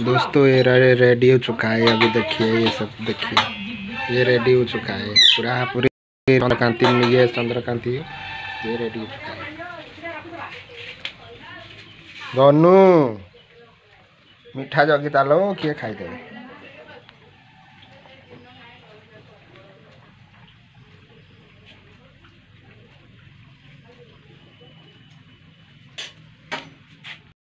दोस्तों, ये रेडी हो चुका है। अभी देखिए, ये सब देखिए। ये रेडी हो चुका है। पूरा, पूरे चंद्रकांति में ये चंद्रकांति ये रेडी हो चुका है। गनु, मिठा जगी तालो, किए खाई देवे